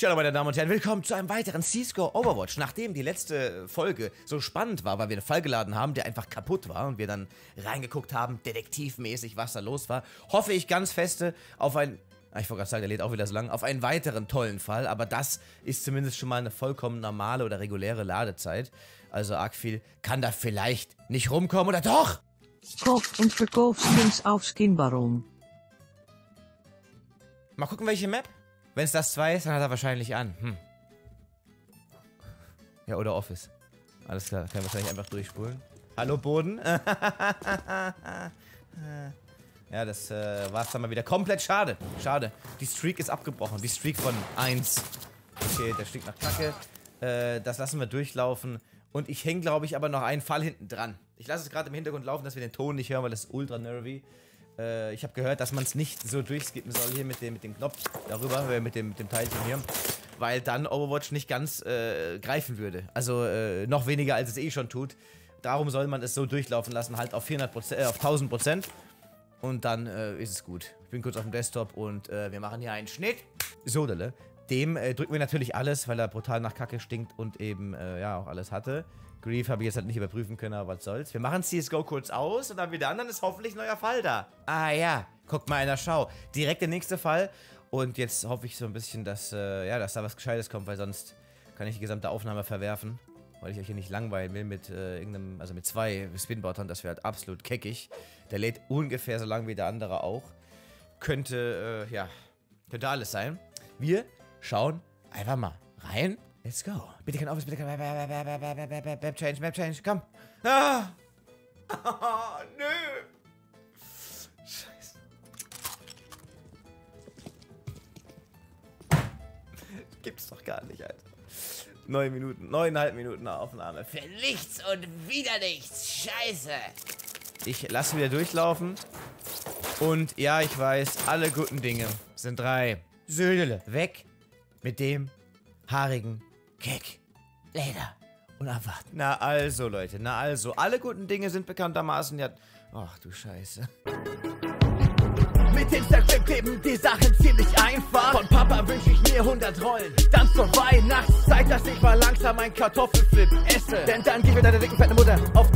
Tja, meine Damen und Herren, willkommen zu einem weiteren C-Score Overwatch. Nachdem die letzte Folge so spannend war, weil wir einen Fall geladen haben, der einfach kaputt war und wir dann reingeguckt haben, detektivmäßig, was da los war, hoffe ich ganz feste auf ein ah, ich wollte gerade sagen, der lädt auch wieder so lang, auf einen weiteren tollen Fall, aber das ist zumindest schon mal eine vollkommen normale oder reguläre Ladezeit. Also arg viel kann da vielleicht nicht rumkommen, oder doch? Kauf und Verkaufsskins auf Skinbaron. Mal gucken, welche Map. Wenn es das 2 ist, dann hat er wahrscheinlich an. Hm. Ja, oder Office. Alles klar, kann wahrscheinlich einfach durchspulen. Hallo Boden. ja, das äh, war es dann mal wieder. Komplett schade. Schade. Die Streak ist abgebrochen. Die Streak von 1. Okay, der stinkt nach Kacke. Äh, das lassen wir durchlaufen. Und ich hänge, glaube ich, aber noch einen Fall hinten dran. Ich lasse es gerade im Hintergrund laufen, dass wir den Ton nicht hören, weil das ist ultra nervy. Äh, ich habe gehört, dass man es nicht so durchskippen soll hier mit dem, mit dem Knopf darüber, äh, mit, dem, mit dem Teilchen hier. Weil dann Overwatch nicht ganz äh, greifen würde. Also äh, noch weniger, als es eh schon tut. Darum soll man es so durchlaufen lassen, halt auf 400%, äh, auf 1000 Prozent. Und dann äh, ist es gut. Ich bin kurz auf dem Desktop und wir machen hier einen Schnitt. So, Delle. Dem drücken wir natürlich alles, weil er brutal nach Kacke stinkt und eben, ja, auch alles hatte. Grief habe ich jetzt halt nicht überprüfen können, aber was soll's. Wir machen CSGO kurz aus und dann wieder an, dann ist hoffentlich ein neuer Fall da. Ah ja, guck mal einer Schau. Direkt der nächste Fall. Und jetzt hoffe ich so ein bisschen, dass, äh, ja, dass da was Gescheites kommt, weil sonst kann ich die gesamte Aufnahme verwerfen. Weil ich euch hier nicht langweilen will mit äh, irgendeinem, also mit zwei Spinbottern. Das wäre halt absolut keckig. Der lädt ungefähr so lang wie der andere auch. Könnte, äh, ja, könnte alles sein. Wir schauen einfach mal rein Let's go. Bitte kein Office, bitte kein Map Change, Map Change, komm. Ah! Oh, nö. Scheiße. Gibt's doch gar nicht, Alter. Neun Minuten, neuneinhalb Minuten Aufnahme. Für nichts und wieder nichts. Scheiße. Ich lasse wieder durchlaufen. Und ja, ich weiß, alle guten Dinge sind drei. Södele. Weg mit dem haarigen Keck, Leder und abwarten. Na also, Leute, na also. Alle guten Dinge sind bekanntermaßen ja... Ach du Scheiße. Mit Instagram kleben die Sachen ziemlich einfach. Von Papa wünsche ich mir 100 Rollen. Dann zur Weihnachtszeit, dass ich mal langsam ein Kartoffelflip esse. Denn dann gibt mir deine dicken fette Mutter auf